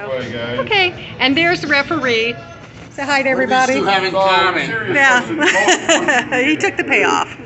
Okay, and there's the referee. Say hi to everybody. What do these still have in common? Yeah. he took the payoff.